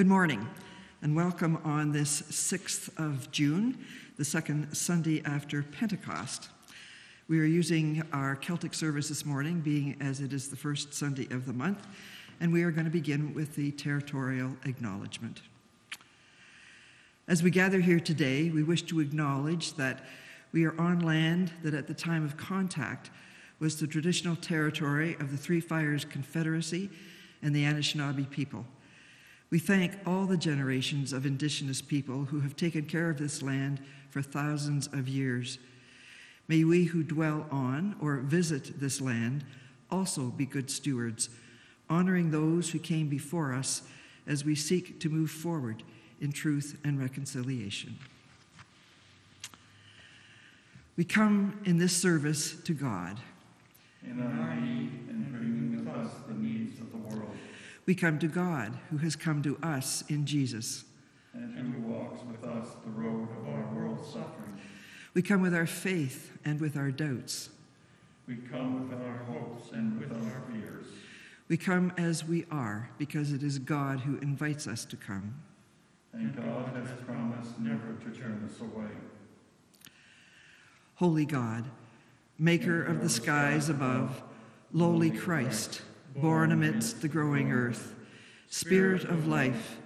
Good morning and welcome on this 6th of June, the second Sunday after Pentecost. We are using our Celtic service this morning, being as it is the first Sunday of the month, and we are going to begin with the territorial acknowledgement. As we gather here today, we wish to acknowledge that we are on land that at the time of contact was the traditional territory of the Three Fires Confederacy and the Anishinaabe people. We thank all the generations of Indigenous people who have taken care of this land for thousands of years. May we who dwell on or visit this land also be good stewards, honoring those who came before us as we seek to move forward in truth and reconciliation. We come in this service to God. In our need and bringing with us the needs of the world we come to God, who has come to us in Jesus. And who walks with us the road of our world's suffering. We come with our faith and with our doubts. We come with our hopes and with our fears. We come as we are because it is God who invites us to come. And God has promised never to turn us away. Holy God, maker of the skies above, lowly Christ, born amidst the growing earth, spirit of life,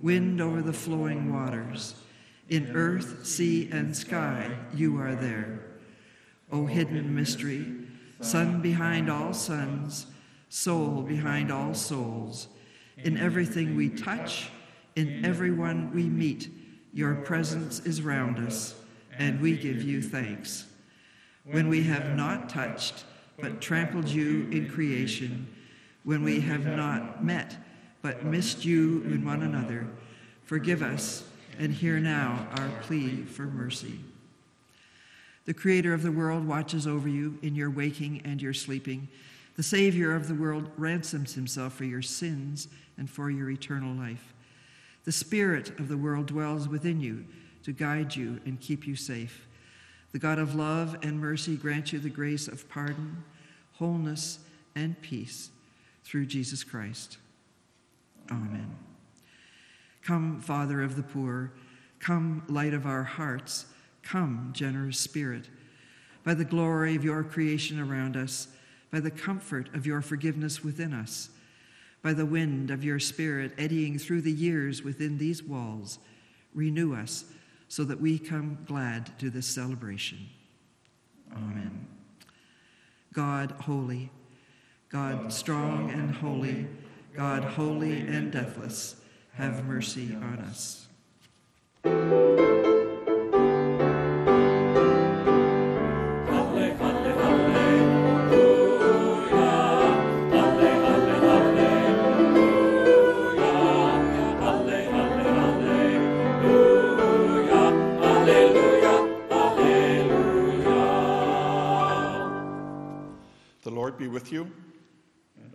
wind over the flowing waters. In earth, sea, and sky, you are there. O hidden mystery, sun behind all suns, soul behind all souls, in everything we touch, in everyone we meet, your presence is round us, and we give you thanks. When we have not touched, but trampled you in creation, when we have not met but missed you in one another. Forgive us and hear now our plea for mercy. The Creator of the world watches over you in your waking and your sleeping. The Savior of the world ransoms himself for your sins and for your eternal life. The Spirit of the world dwells within you to guide you and keep you safe. The God of love and mercy grant you the grace of pardon, wholeness, and peace through Jesus Christ. Amen. Come, Father of the poor, come, light of our hearts, come, generous Spirit. By the glory of your creation around us, by the comfort of your forgiveness within us, by the wind of your Spirit eddying through the years within these walls, renew us so that we come glad to this celebration. Amen. God, holy, God strong and holy, God holy and deathless, have mercy on us. The Lord be with you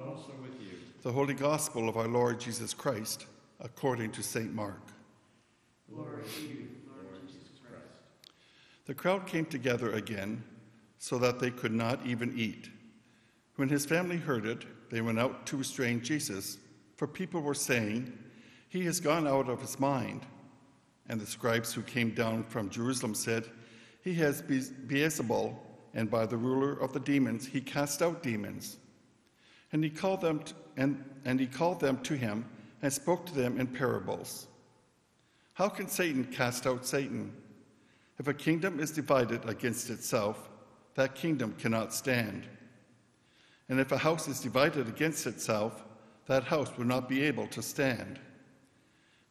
also with you. The Holy Gospel of our Lord Jesus Christ, according to St. Mark. The crowd came together again so that they could not even eat. When his family heard it, they went out to restrain Jesus, for people were saying, He has gone out of his mind. And the scribes who came down from Jerusalem said, He has Beelzebul, and by the ruler of the demons he cast out demons. And he called them to, and, and he called them to him and spoke to them in parables. How can Satan cast out Satan? If a kingdom is divided against itself, that kingdom cannot stand. And if a house is divided against itself, that house will not be able to stand.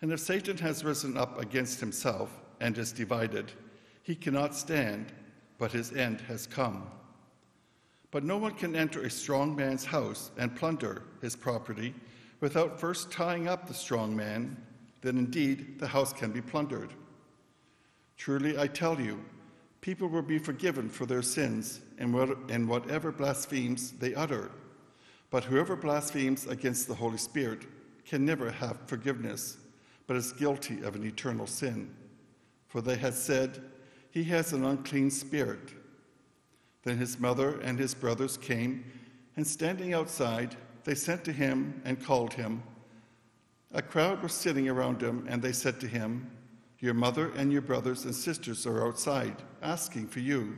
And if Satan has risen up against himself and is divided, he cannot stand, but his end has come. But no one can enter a strong man's house and plunder his property without first tying up the strong man, then indeed the house can be plundered. Truly, I tell you, people will be forgiven for their sins and, whatever blasphemes they utter. But whoever blasphemes against the Holy Spirit can never have forgiveness, but is guilty of an eternal sin. For they had said, He has an unclean spirit. Then his mother and his brothers came, and standing outside, they sent to him and called him. A crowd was sitting around him, and they said to him, your mother and your brothers and sisters are outside, asking for you.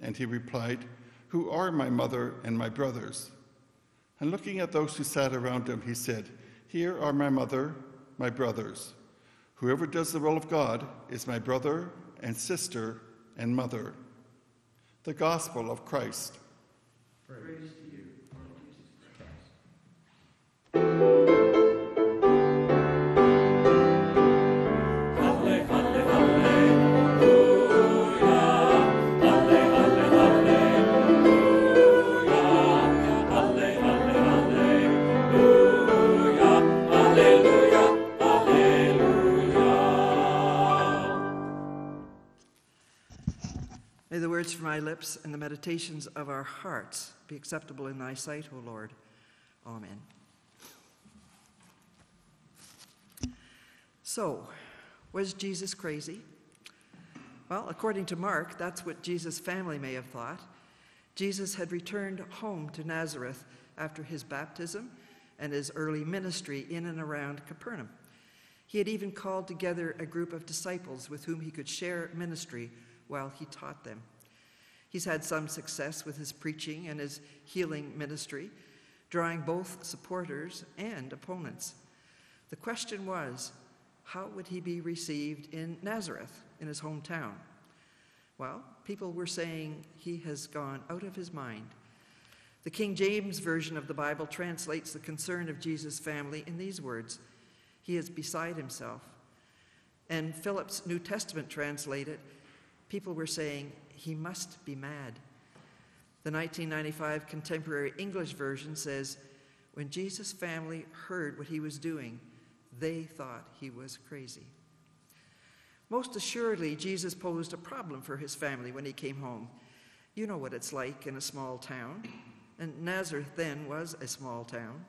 And he replied, Who are my mother and my brothers? And looking at those who sat around him, he said, Here are my mother, my brothers. Whoever does the will of God is my brother and sister and mother. The Gospel of Christ. Praise words from my lips and the meditations of our hearts be acceptable in thy sight, O Lord. Amen. So, was Jesus crazy? Well, according to Mark, that's what Jesus' family may have thought. Jesus had returned home to Nazareth after his baptism and his early ministry in and around Capernaum. He had even called together a group of disciples with whom he could share ministry while he taught them. He's had some success with his preaching and his healing ministry, drawing both supporters and opponents. The question was, how would he be received in Nazareth, in his hometown? Well, people were saying he has gone out of his mind. The King James Version of the Bible translates the concern of Jesus' family in these words He is beside himself. And Phillips' New Testament translated, people were saying he must be mad. The 1995 Contemporary English Version says, When Jesus' family heard what he was doing, they thought he was crazy. Most assuredly, Jesus posed a problem for his family when he came home. You know what it's like in a small town, and Nazareth then was a small town.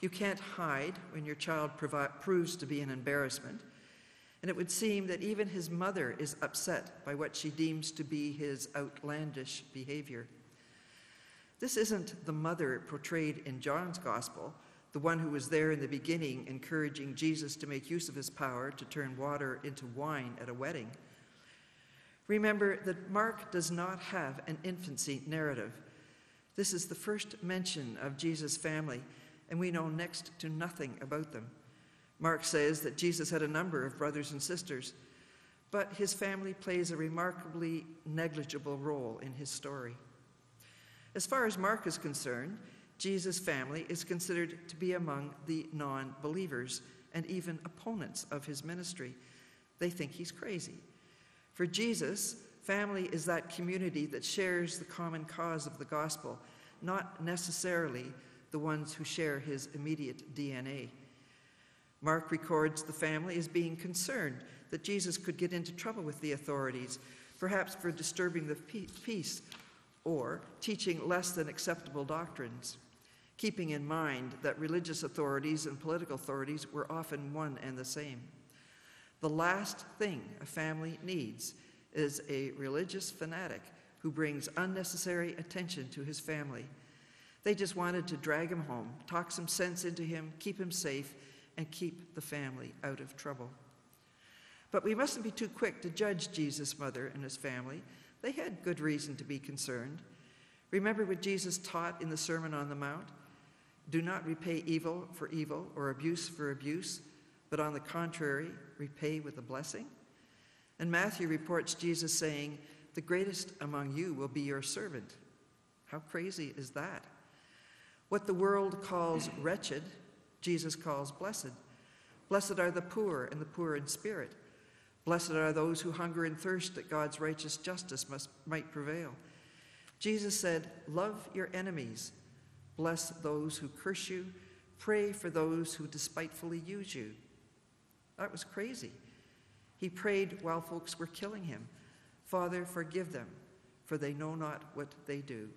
You can't hide when your child provi- proves to be an embarrassment. And it would seem that even his mother is upset by what she deems to be his outlandish behavior. This isn't the mother portrayed in John's gospel, the one who was there in the beginning encouraging Jesus to make use of his power to turn water into wine at a wedding. Remember that Mark does not have an infancy narrative. This is the first mention of Jesus' family, and we know next to nothing about them. Mark says that Jesus had a number of brothers and sisters, but his family plays a remarkably negligible role in his story. As far as Mark is concerned, Jesus' family is considered to be among the non believers and even opponents of his ministry. They think he's crazy. For Jesus, family is that community that shares the common cause of the gospel, not necessarily the ones who share his immediate DNA. Mark records the family as being concerned that Jesus could get into trouble with the authorities, perhaps for disturbing the peace or teaching less than acceptable doctrines, keeping in mind that religious authorities and political authorities were often one and the same. The last thing a family needs is a religious fanatic who brings unnecessary attention to his family. They just wanted to drag him home, talk some sense into him, keep him safe, and keep the family out of trouble. But we mustn't be too quick to judge Jesus' mother and his family. They had good reason to be concerned. Remember what Jesus taught in the Sermon on the Mount? Do not repay evil for evil or abuse for abuse, but on the contrary, repay with a blessing. And Matthew reports Jesus saying, The greatest among you will be your servant. How crazy is that? What the world calls wretched, Jesus calls blessed. Blessed are the poor and the poor in spirit. Blessed are those who hunger and thirst that God's righteous justice must, might prevail. Jesus said, Love your enemies, bless those who curse you, pray for those who despitefully use you. That was crazy. He prayed while folks were killing him Father, forgive them, for they know not what they do.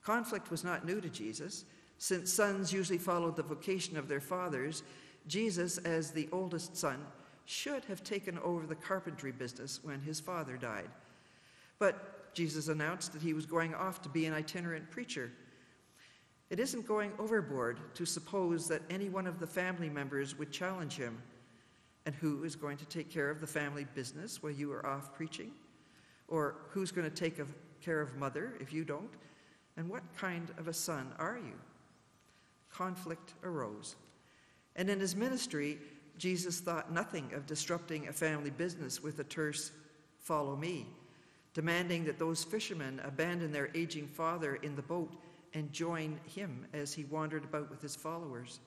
Conflict was not new to Jesus. Since sons usually followed the vocation of their fathers, Jesus, as the oldest son, should have taken over the carpentry business when his father died. But Jesus announced that he was going off to be an itinerant preacher. It isn't going overboard to suppose that any one of the family members would challenge him. And who is going to take care of the family business while you are off preaching? Or who's going to take care of mother if you don't? And what kind of a son are you? Conflict arose. And in his ministry, Jesus thought nothing of disrupting a family business with a terse, follow me, demanding that those fishermen abandon their aging father in the boat and join him as he wandered about with his followers.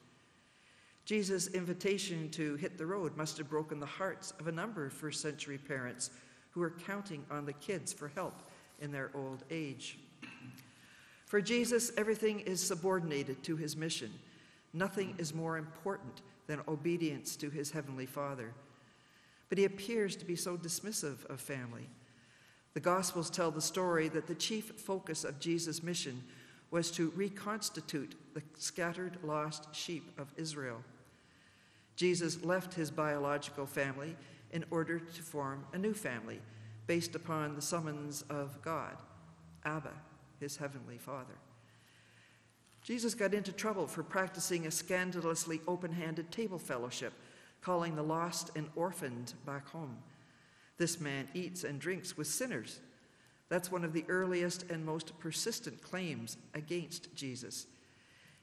Jesus' invitation to hit the road must have broken the hearts of a number of first century parents who were counting on the kids for help in their old age. For Jesus, everything is subordinated to his mission. Nothing is more important than obedience to his heavenly Father. But he appears to be so dismissive of family. The Gospels tell the story that the chief focus of Jesus' mission was to reconstitute the scattered, lost sheep of Israel. Jesus left his biological family in order to form a new family based upon the summons of God, Abba, his heavenly Father. Jesus got into trouble for practicing a scandalously open handed table fellowship, calling the lost and orphaned back home. This man eats and drinks with sinners. That's one of the earliest and most persistent claims against Jesus.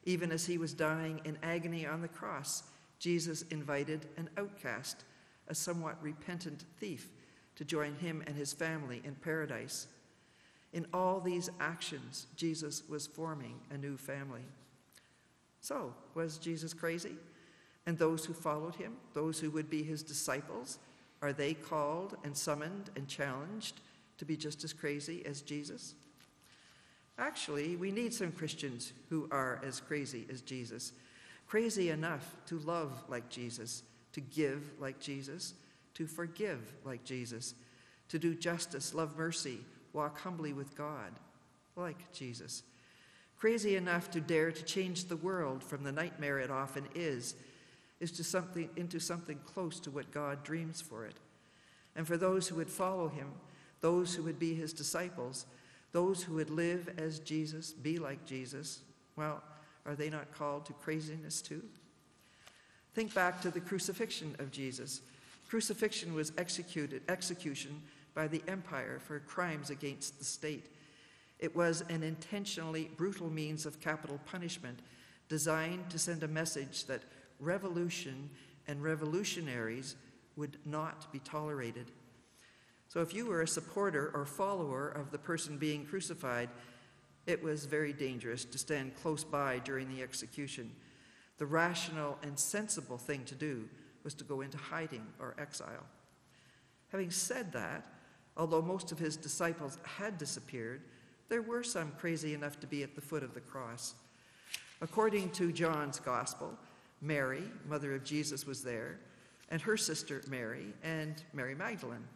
Even as he was dying in agony on the cross, Jesus invited an outcast, a somewhat repentant thief, to join him and his family in paradise. In all these actions, Jesus was forming a new family. So, was Jesus crazy? And those who followed him, those who would be his disciples, are they called and summoned and challenged to be just as crazy as Jesus? Actually, we need some Christians who are as crazy as Jesus. Crazy enough to love like Jesus, to give like Jesus, to forgive like Jesus, to do justice, love mercy, walk humbly with God, like Jesus. Crazy enough to dare to change the world from the nightmare it often is, is to something, into something close to what God dreams for it. And for those who would follow him, those who would be his disciples, those who would live as Jesus, be like Jesus, well, are they not called to craziness too? Think back to the crucifixion of Jesus. Crucifixion was executed, execution by the empire for crimes against the state. It was an intentionally brutal means of capital punishment designed to send a message that revolution and revolutionaries would not be tolerated. So, if you were a supporter or follower of the person being crucified, it was very dangerous to stand close by during the execution. The rational and sensible thing to do was to go into hiding or exile. Having said that, Although most of his disciples had disappeared, there were some crazy enough to be at the foot of the cross. According to John's gospel, Mary, mother of Jesus, was there, and her sister Mary, and Mary Magdalene,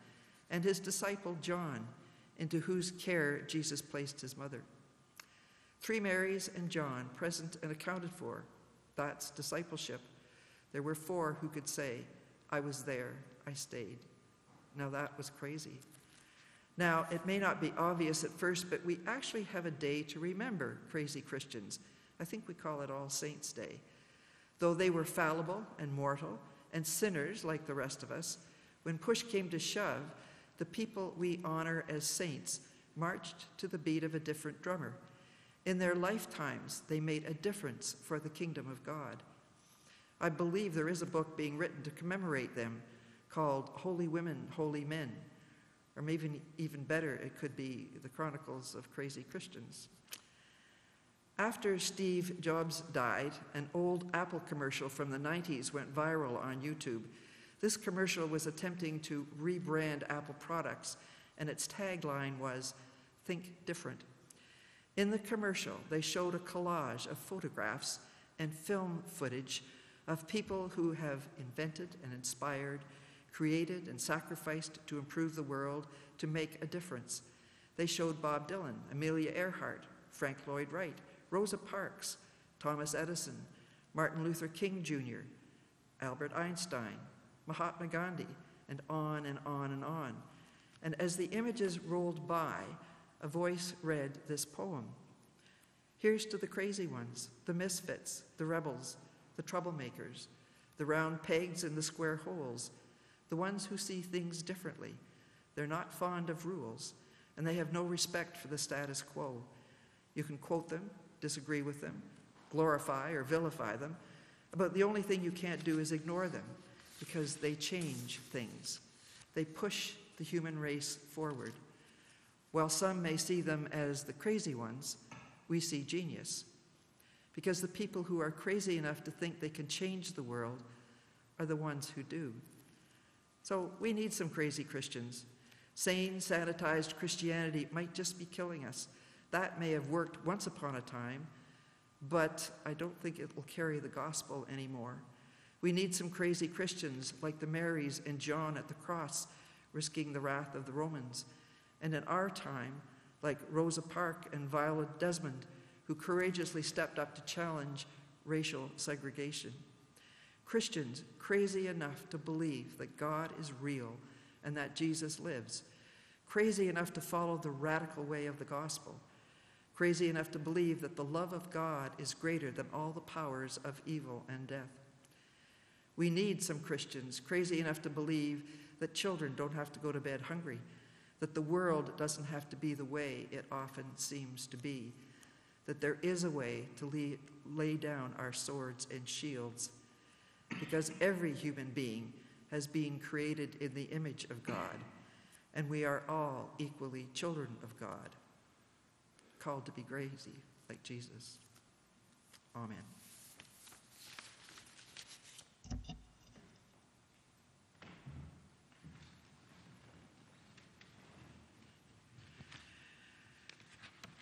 and his disciple John, into whose care Jesus placed his mother. Three Marys and John present and accounted for. That's discipleship. There were four who could say, I was there. I stayed. Now that was crazy. Now, it may not be obvious at first, but we actually have a day to remember crazy Christians. I think we call it All Saints' Day. Though they were fallible and mortal and sinners like the rest of us, when push came to shove, the people we honor as saints marched to the beat of a different drummer. In their lifetimes, they made a difference for the kingdom of God. I believe there is a book being written to commemorate them called Holy Women, Holy Men. Or maybe even better, it could be the Chronicles of Crazy Christians. After Steve Jobs died, an old Apple commercial from the 90s went viral on YouTube. This commercial was attempting to rebrand Apple products, and its tagline was Think Different. In the commercial, they showed a collage of photographs and film footage of people who have invented and inspired created and sacrificed to improve the world, to make a difference. They showed Bob Dylan, Amelia Earhart, Frank Lloyd Wright, Rosa Parks, Thomas Edison, Martin Luther King Jr., Albert Einstein, Mahatma Gandhi, and on and on and on. And as the images rolled by, a voice read this poem. Here's to the crazy ones, the misfits, the rebels, the troublemakers, the round pegs in the square holes, the ones who see things differently. They're not fond of rules, and they have no respect for the status quo. You can quote them, disagree with them, glorify or vilify them, but the only thing you can't do is ignore them because they change things. They push the human race forward. While some may see them as the crazy ones, we see genius. Because the people who are crazy enough to think they can change the world are the ones who do. So we need some crazy Christians. Sane, sanitized Christianity might just be killing us. That may have worked once upon a time, but I don't think it will carry the gospel anymore. We need some crazy Christians like the Marys and John at the cross, risking the wrath of the Romans. And in our time, like Rosa Parks and Viola Desmond, who courageously stepped up to challenge racial segregation. Christians crazy enough to believe that God is real and that Jesus lives, crazy enough to follow the radical way of the gospel, crazy enough to believe that the love of God is greater than all the powers of evil and death. We need some Christians crazy enough to believe that children don't have to go to bed hungry, that the world doesn't have to be the way it often seems to be, that there is a way to lay, down our swords and shields because every human being has been created in the image of God, and we are all equally children of God, called to be crazy like Jesus. Amen.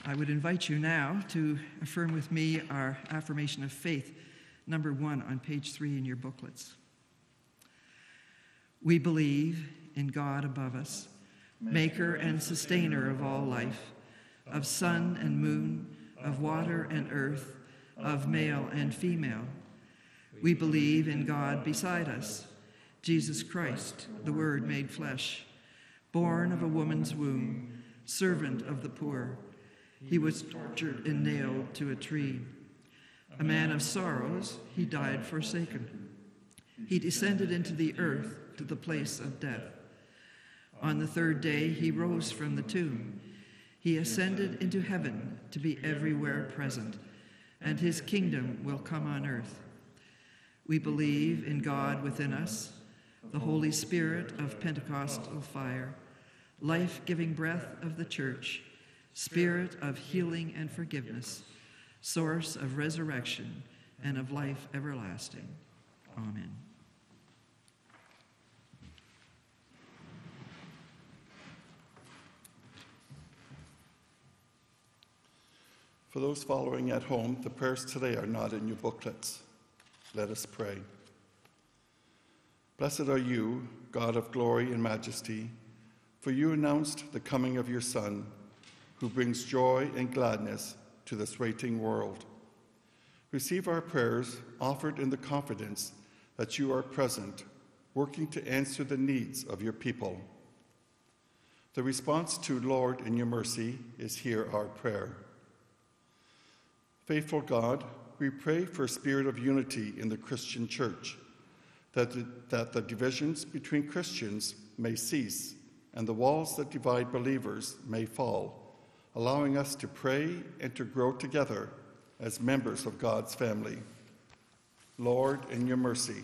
I would invite you now to affirm with me our affirmation of faith number one on page three in your booklets. We believe in God above us, maker and sustainer of all life, of sun and moon, of water and earth, of male and female. We believe in God beside us, Jesus Christ, the Word made flesh, born of a woman's womb, servant of the poor. He was tortured and nailed to a tree a man of sorrows, he died forsaken. He descended into the earth to the place of death. On the third day, he rose from the tomb. He ascended into heaven to be everywhere present, and his kingdom will come on earth. We believe in God within us, the Holy Spirit of Pentecostal fire, life giving breath of the church, spirit of healing and forgiveness source of resurrection and of life everlasting. Amen. For those following at home, the prayers today are not in your booklets. Let us pray. Blessed are you, God of glory and majesty, for you announced the coming of your Son, who brings joy and gladness to this waiting world. Receive our prayers offered in the confidence that you are present working to answer the needs of your people. The response to Lord, in your mercy, is hear our prayer. Faithful God, we pray for a spirit of unity in the Christian church, that the, that the divisions between Christians may cease and the walls that divide believers may fall, allowing us to pray and to grow together as members of God's family. Lord, in your mercy,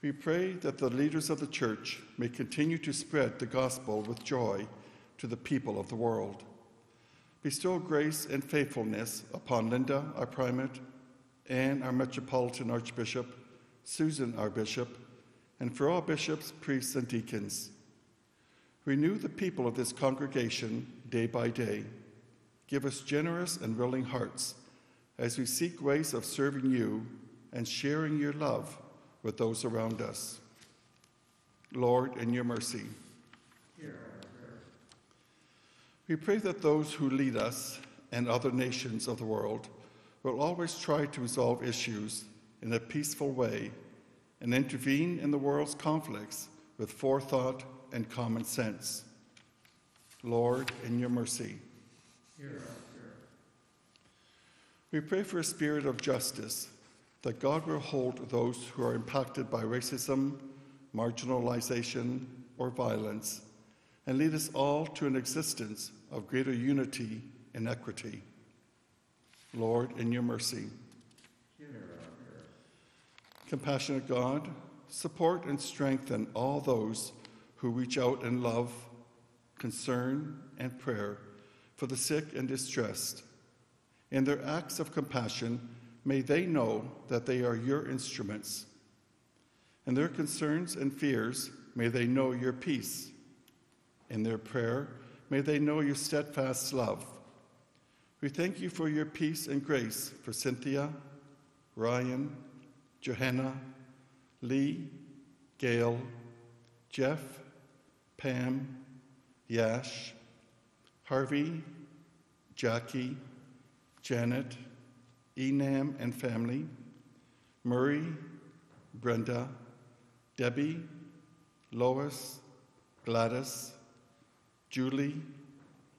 we pray that the leaders of the church may continue to spread the gospel with joy to the people of the world. Bestow grace and faithfulness upon Linda, our primate, Anne, our metropolitan archbishop, Susan, our bishop, and for all bishops, priests, and deacons. Renew the people of this congregation day by day. Give us generous and willing hearts as we seek ways of serving you and sharing your love with those around us. Lord, in your mercy. We pray that those who lead us and other nations of the world will always try to resolve issues in a peaceful way and intervene in the world's conflicts with forethought and common sense. Lord, in your mercy. We pray for a spirit of justice, that God will hold those who are impacted by racism, marginalization, or violence, and lead us all to an existence of greater unity and equity. Lord, in your mercy. Compassionate God, support and strengthen all those who reach out in love, concern, and prayer for the sick and distressed. In their acts of compassion, may they know that they are your instruments. In their concerns and fears, may they know your peace. In their prayer, may they know your steadfast love. We thank you for your peace and grace for Cynthia, Ryan, Johanna, Lee, Gail, Jeff, Pam, Yash, Harvey, Jackie, Janet, Enam and family, Murray, Brenda, Debbie, Lois, Gladys, Julie,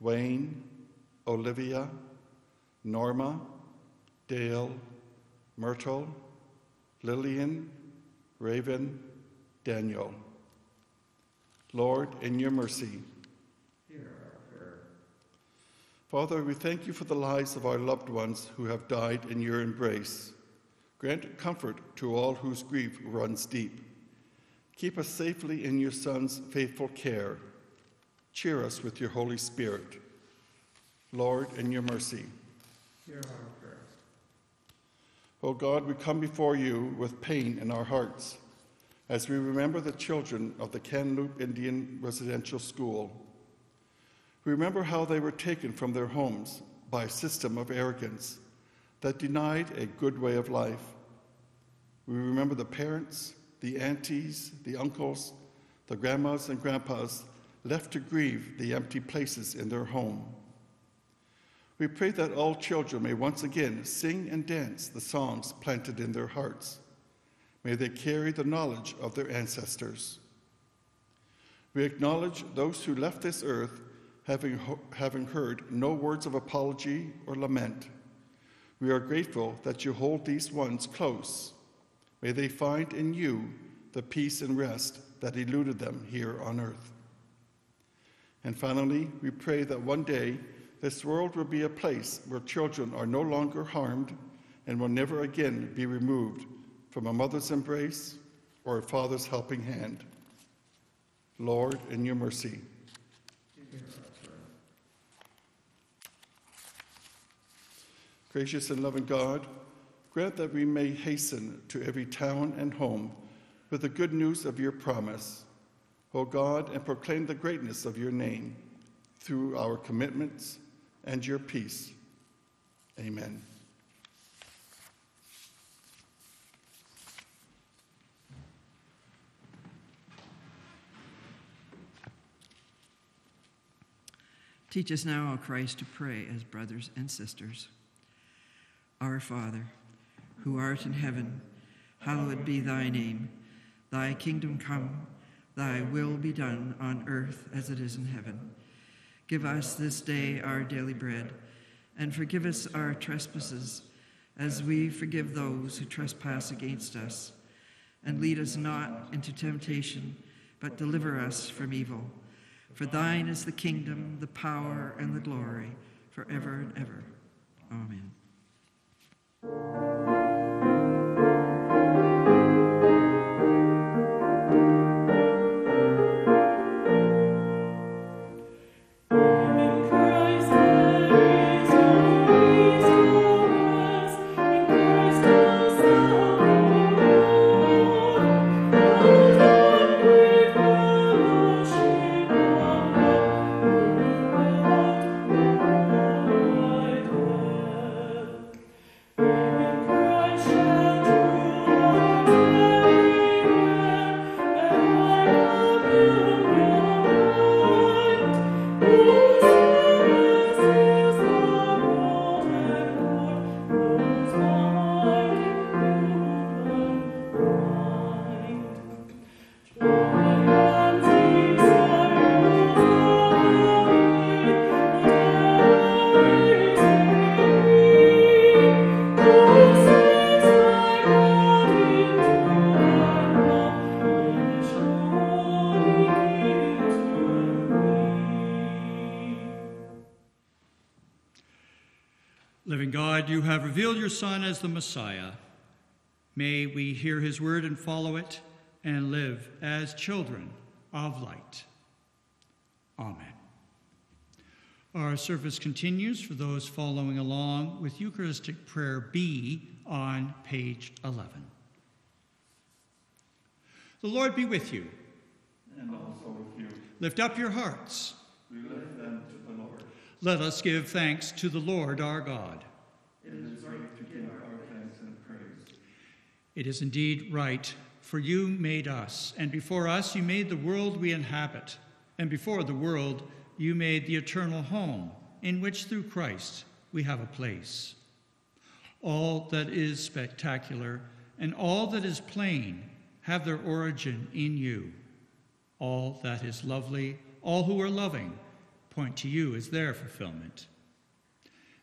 Wayne, Olivia, Norma, Dale, Myrtle, Lillian, Raven, Daniel. Lord, in your mercy. Father, we thank you for the lives of our loved ones who have died in your embrace. Grant comfort to all whose grief runs deep. Keep us safely in your Son's faithful care. Cheer us with your Holy Spirit. Lord, in your mercy. Hear our. O God, we come before you with pain in our hearts as we remember the children of the Kamloops Indian Residential School. We remember how they were taken from their homes by a system of arrogance that denied a good way of life. We remember the parents, the aunties, the uncles, the grandmas and grandpas left to grieve the empty places in their home. We pray that all children may once again sing and dance the songs planted in their hearts. May they carry the knowledge of their ancestors. We acknowledge those who left this earth having, having heard no words of apology or lament. We are grateful that you hold these ones close. May they find in you the peace and rest that eluded them here on earth. And finally, we pray that one day this world will be a place where children are no longer harmed and will never again be removed from a mother's embrace or a father's helping hand. Lord, in your mercy. Gracious and loving God, grant that we may hasten to every town and home with the good news of your promise, O God, and proclaim the greatness of your name through our commitments and your peace. Amen. Teach us now, O Christ, to pray as brothers and sisters. Our Father, who art in heaven, hallowed be thy name. Thy kingdom come, thy will be done on earth as it is in heaven. Give us this day our daily bread, and forgive us our trespasses, as we forgive those who trespass against us. And lead us not into temptation, but deliver us from evil. For thine is the kingdom, the power, and the glory, forever and ever. Amen. Revealed your Son as the Messiah. May we hear his word and follow it and live as children of light. Amen. Our service continues for those following along with Eucharistic Prayer B on page 11. The Lord be with you. And also with you. Lift up your hearts. We lift them to the Lord. Let us give thanks to the Lord our God. It is right to give our thanks and praise. It is indeed right, for you made us, and before us you made the world we inhabit, and before the world you made the eternal home, in which through Christ we have a place. All that is spectacular and all that is plain have their origin in you. All that is lovely, all who are loving, point to you as their fulfillment.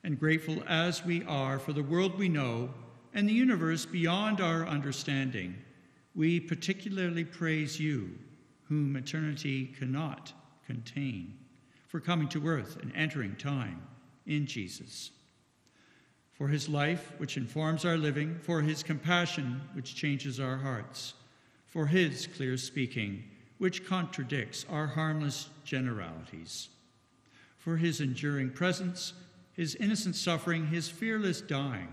And grateful as we are for the world we know and the universe beyond our understanding, we particularly praise you, whom eternity cannot contain, for coming to earth and entering time in Jesus. For his life, which informs our living, for his compassion, which changes our hearts, for his clear speaking, which contradicts our harmless generalities, for his enduring presence, his innocent suffering, his fearless dying,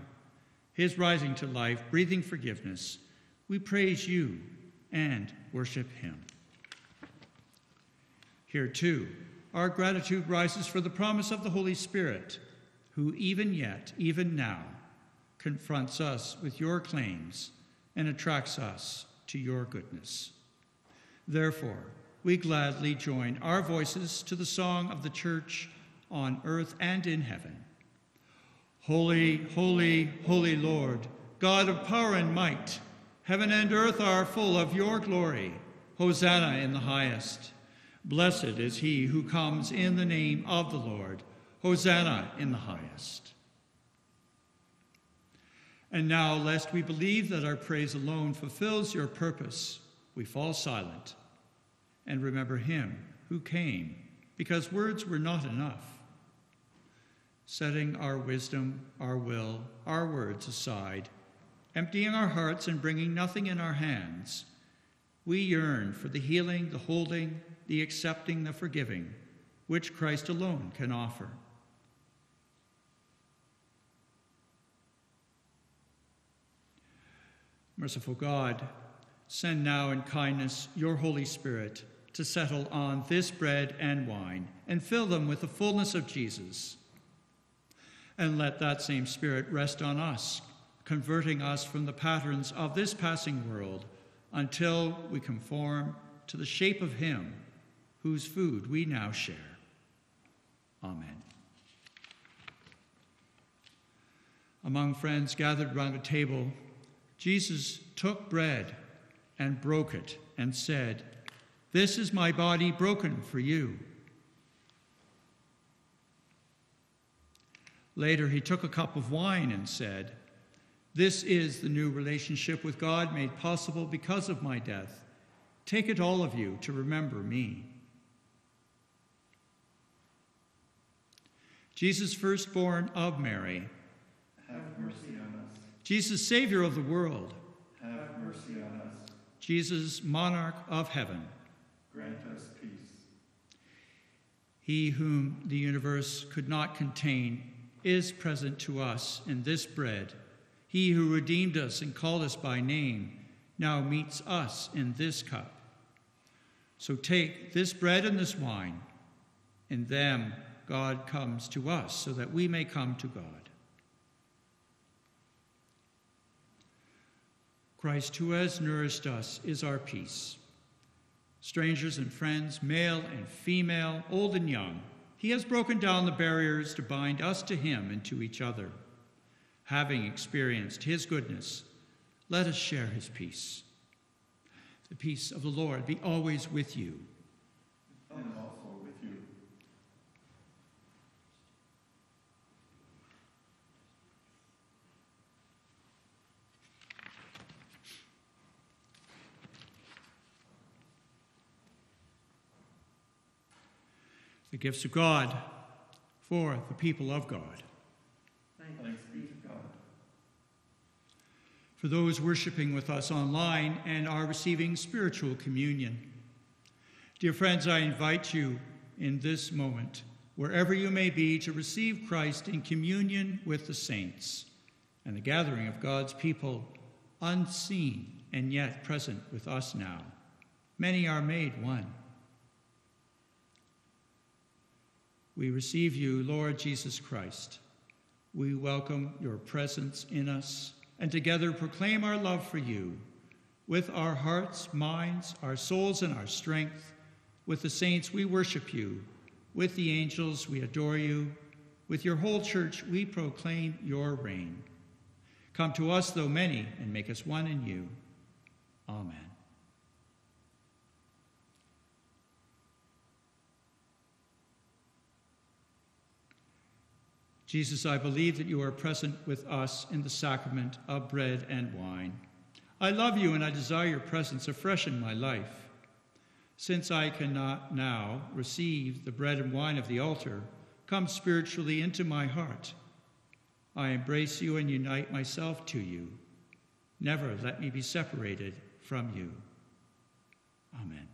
his rising to life, breathing forgiveness, we praise you and worship him. Here, too, our gratitude rises for the promise of the Holy Spirit, who even yet, even now, confronts us with your claims and attracts us to your goodness. Therefore, we gladly join our voices to the song of the church on earth and in heaven. Holy, holy, holy Lord, God of power and might, heaven and earth are full of your glory. Hosanna in the highest. Blessed is he who comes in the name of the Lord. Hosanna in the highest. And now, lest we believe that our praise alone fulfills your purpose, we fall silent and remember him who came because words were not enough. Setting our wisdom, our will, our words aside, emptying our hearts and bringing nothing in our hands, we yearn for the healing, the holding, the accepting, the forgiving, which Christ alone can offer. Merciful God, send now in kindness your Holy Spirit to settle on this bread and wine and fill them with the fullness of Jesus. And let that same Spirit rest on us, converting us from the patterns of this passing world until we conform to the shape of Him whose food we now share. Amen. Among friends gathered round a table, Jesus took bread and broke it and said, This is my body broken for you. Later, he took a cup of wine and said, This is the new relationship with God made possible because of my death. Take it, all of you, to remember me. Jesus, firstborn of Mary, Have mercy on us. Jesus, Savior of the world, Have mercy on us. Jesus, monarch of heaven, Grant us peace. he whom the universe could not contain is present to us in this bread. He who redeemed us and called us by name now meets us in this cup. So take this bread and this wine. In them, God comes to us so that we may come to God. Christ, who has nourished us, is our peace. Strangers and friends, male and female, old and young, he has broken down the barriers to bind us to him and to each other. Having experienced his goodness, let us share his peace. The peace of the Lord be always with you. And The gifts of God for the people of God. Thanks be to God. For those worshiping with us online and are receiving spiritual communion. Dear friends, I invite you in this moment, wherever you may be, to receive Christ in communion with the saints and the gathering of God's people, unseen and yet present with us now. Many are made one. We receive you, Lord Jesus Christ. We welcome your presence in us and together proclaim our love for you with our hearts, minds, our souls, and our strength. With the saints, we worship you. With the angels, we adore you. With your whole church, we proclaim your reign. Come to us, though many, and make us one in you. Amen. Jesus, I believe that you are present with us in the sacrament of bread and wine. I love you and I desire your presence afresh in my life. Since I cannot now receive the bread and wine of the altar, come spiritually into my heart. I embrace you and unite myself to you. Never let me be separated from you. Amen.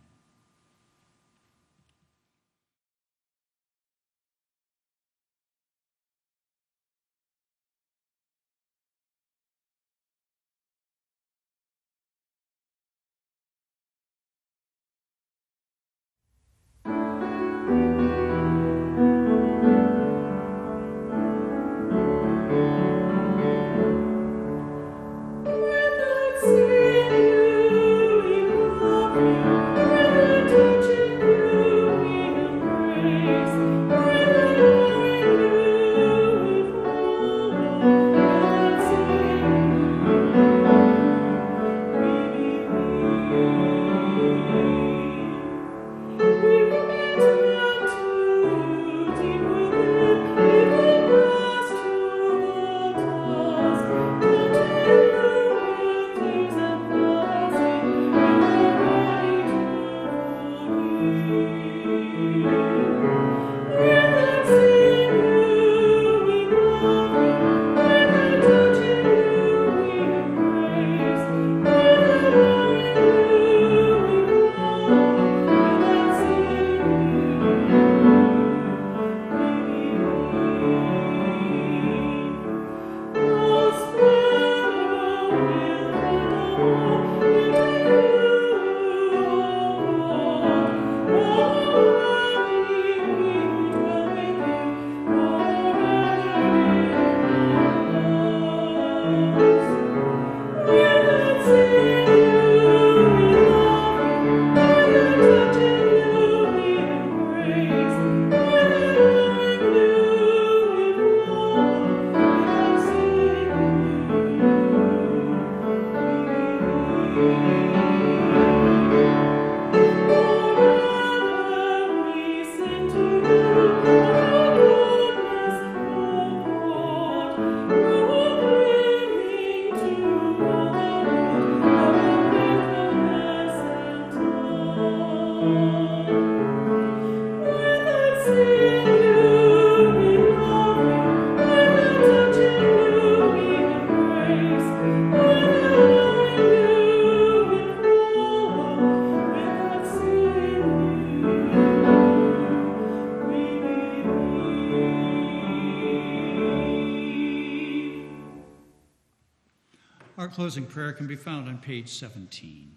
Closing prayer can be found on page 17.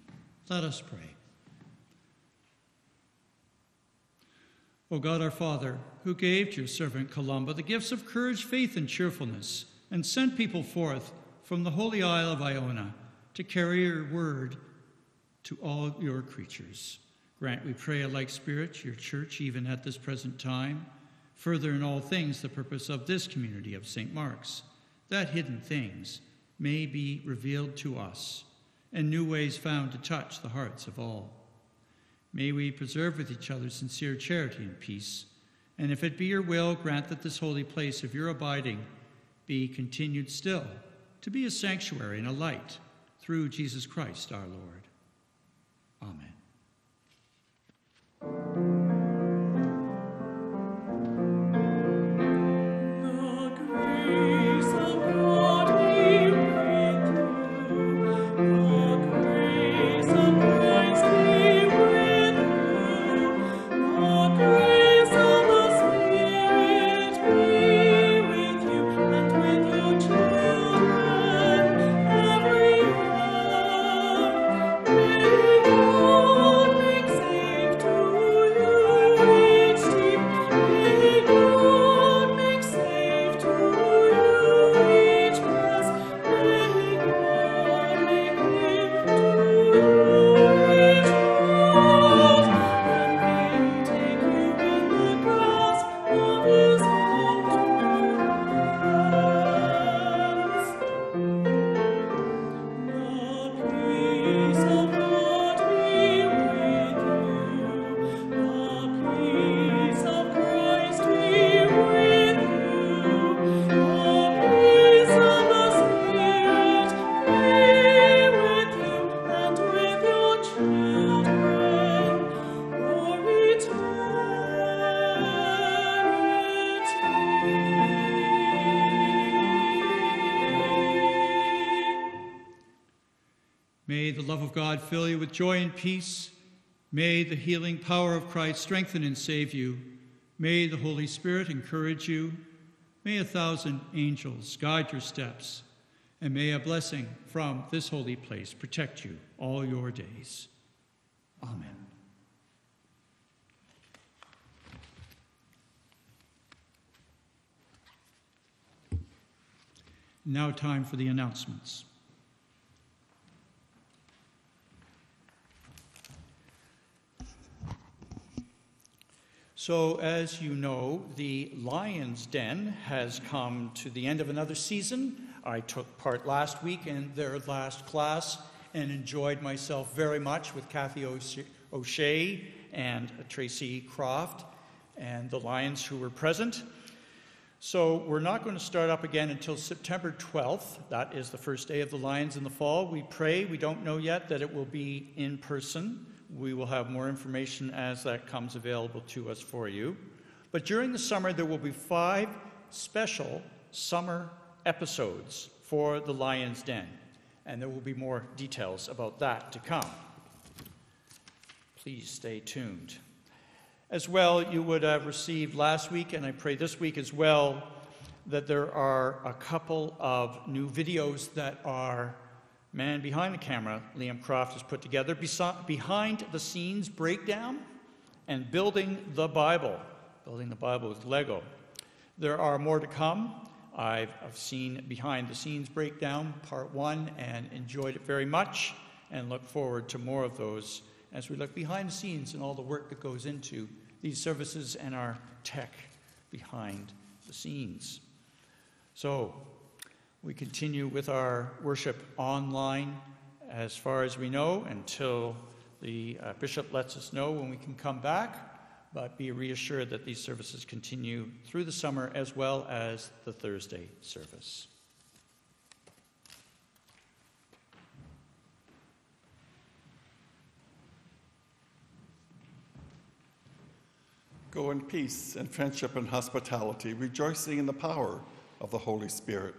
Let us pray. O God our Father, who gave to your servant Columba the gifts of courage, faith, and cheerfulness, and sent people forth from the holy isle of Iona to carry your word to all your creatures. Grant, we pray, a like spirit, to your church, even at this present time, further in all things the purpose of this community of St. Mark's, that hidden things may be revealed to us, and new ways found to touch the hearts of all. May we preserve with each other sincere charity and peace, and if it be your will, grant that this holy place of your abiding be continued still to be a sanctuary and a light through Jesus Christ our Lord. Amen. Fill you with joy and peace. May the healing power of Christ strengthen and save you. May the Holy Spirit encourage you. May a thousand angels guide your steps. And may a blessing from this holy place protect you all your days. Amen. Now, time for the announcements. So, as you know, the Lion's Den has come to the end of another season. I took part last week in their last class and enjoyed myself very much with Kathy O'Shea and Tracey Croft and the Lions who were present. So, we're not going to start up again until September 12th. That is the first day of the Lions in the fall. We pray, we don't know yet that it will be in person. We will have more information as that comes available to us for you. But during the summer, there will be five special summer episodes for the Lion's Den, and there will be more details about that to come. Please stay tuned. As well, you would have received last week, and I pray this week as well, that there are a couple of new videos that are man behind the camera, Liam Croft, has put together behind the scenes breakdown and building the Bible, building the Bible with Lego. There are more to come. I've, I've seen behind the scenes breakdown, part one, and enjoyed it very much, and look forward to more of those as we look behind the scenes and all the work that goes into these services and our tech behind the scenes. So, we continue with our worship online as far as we know, until the uh, bishop lets us know when we can come back. But be reassured that these services continue through the summer as well as the Thursday service. Go in peace and friendship and hospitality, rejoicing in the power of the Holy Spirit.